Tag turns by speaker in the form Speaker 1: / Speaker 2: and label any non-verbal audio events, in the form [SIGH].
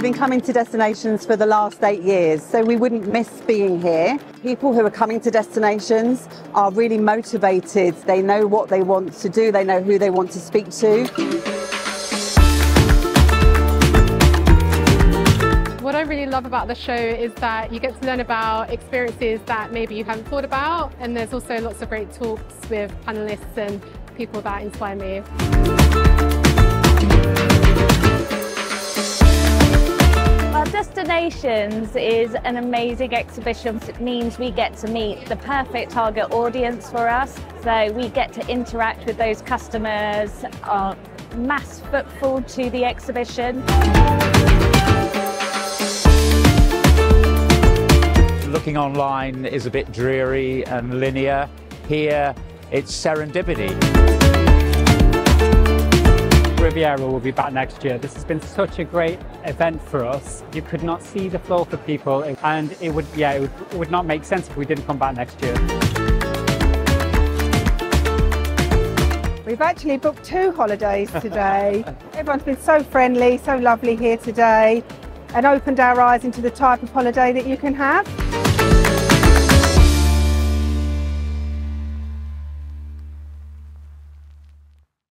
Speaker 1: We've been coming to destinations for the last eight years, so we wouldn't miss being here. People who are coming to destinations are really motivated. They know what they want to do, they know who they want to speak to.
Speaker 2: What I really love about the show is that you get to learn about experiences that maybe you haven't thought about, and there's also lots of great talks with panelists and people that inspire me.
Speaker 3: Is an amazing exhibition. It means we get to meet the perfect target audience for us. So we get to interact with those customers, our mass footfall to the exhibition.
Speaker 4: Looking online is a bit dreary and linear. Here, it's serendipity.
Speaker 5: Riviera will be back next year. This has been such a great event for us. You could not see the flow for people and it would, yeah, it would, it would not make sense if we didn't come back next year.
Speaker 6: We've actually booked two holidays today. [LAUGHS] Everyone's been so friendly, so lovely here today and opened our eyes into the type of holiday that you can have.